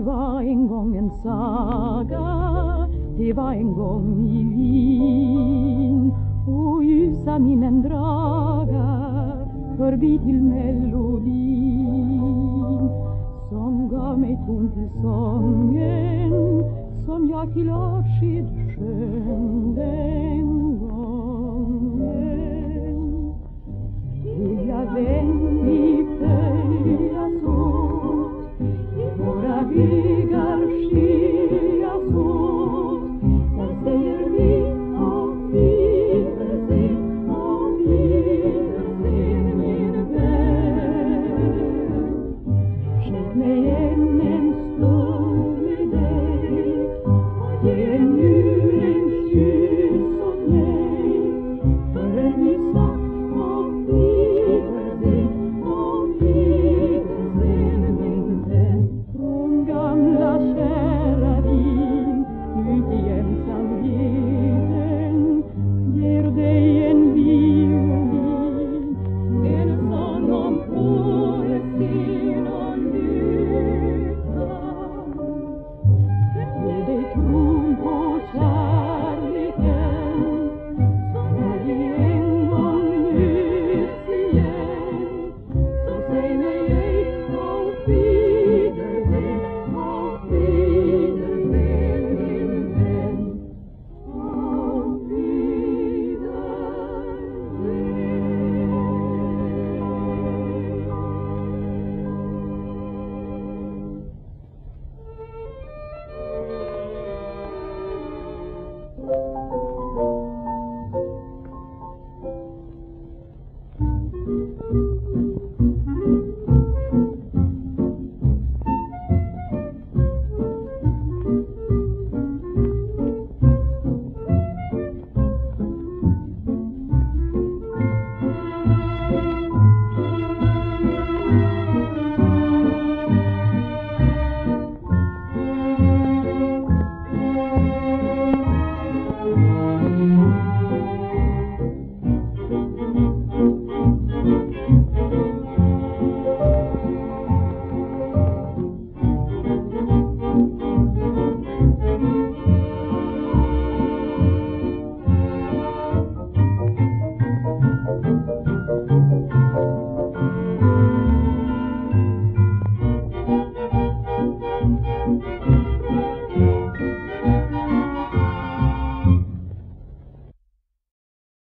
var en gång en saga. Det var en gång i Wien och ljusa minnen draga förbi till melodin som gav mig ton till sången som jag till avsked sjöng den. you.